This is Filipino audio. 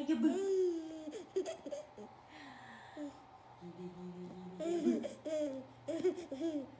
aja bu. Gidi gidi gidi